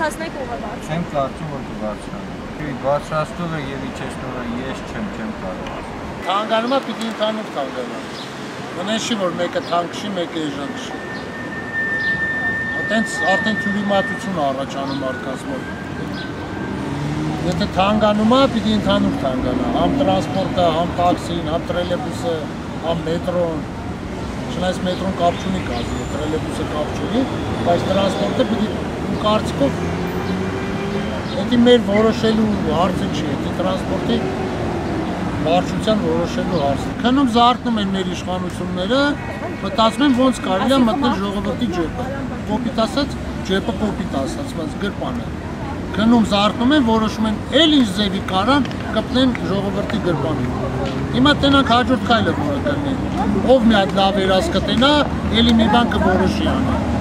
բարձրացնեք ուղղված։ Չեմ կարծում, որ կբարձրանա։ Չի բարձրացնողը եւ իջեցնողը ես չեմ, չեմ կարող։ Թանգանումը պիտի ընդհանուր թանգանա։ Մնացի որ մեկը թանգշի, մեկը էժան քշի։ Այտենց արդեն թյուրիմատություն առաջանում մարդկանց մոտ։ Եթե թանգանումը պիտի ընդհանուր թանգանա, համ տրանսպորտը, համ տաքսին, համ տրոլեյբուսը, համ մետրոն, Չնայած մետրոն կապ չունի կազմի, տրոլեյբուսը կապ չունի, բայց տրանսպորտը պիտի կարծիքով դա մեր որոշելու հարցը չի, դա տրանսպորտի վարչության որոշելու հարցը։ Քնում զարթնում են մեր իշխանությունները, մտածում են ոնց կարելի է մտնել ժողովրդի ջեբը։ Կոպիտ ասած, ջեբը կոպիտ ասած, բայց գրպանը քնում զարթնում են, որոշում են էլ ինչ ձևի կարան կպնեն ժողովրդի գրպանին։ Հիմա տենանք հաջորդ քայլը որը կլինի։ Ով մի հատ լավ երաս կտենա, ելի մի բան կորոշի անի։